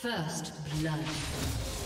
First blood.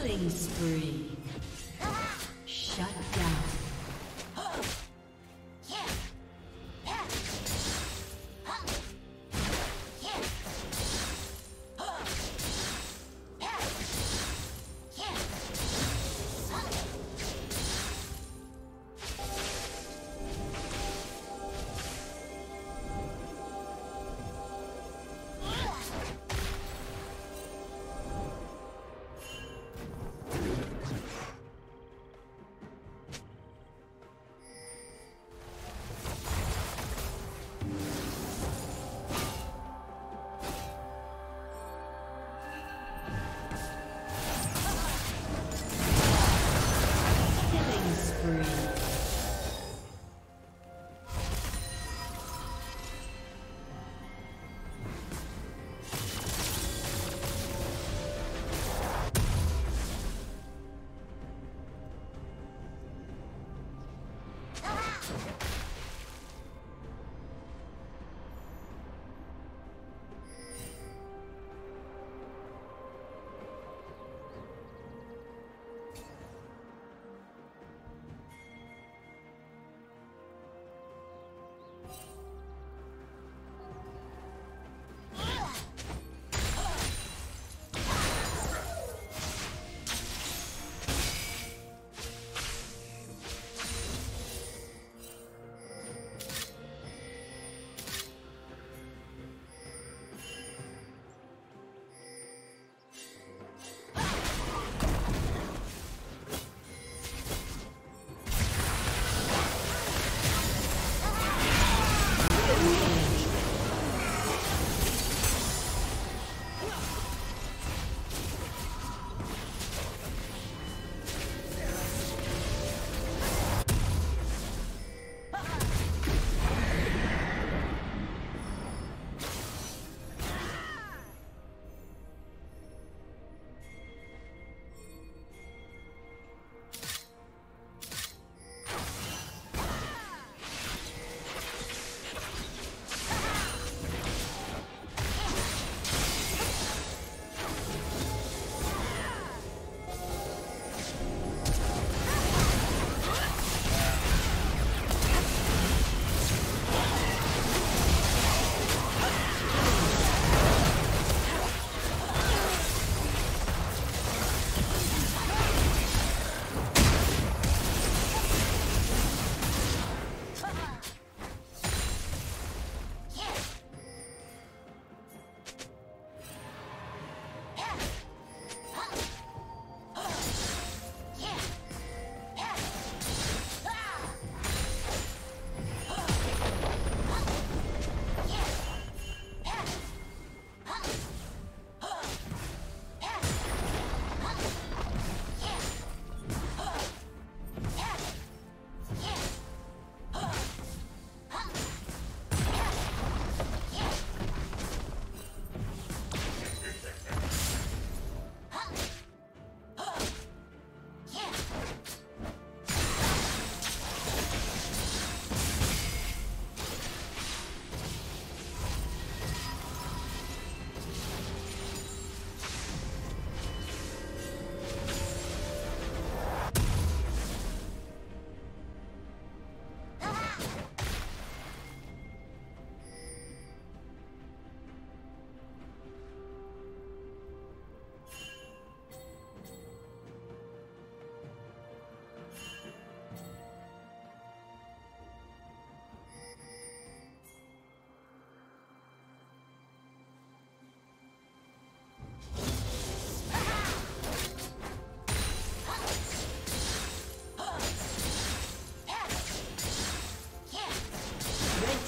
Killing spree.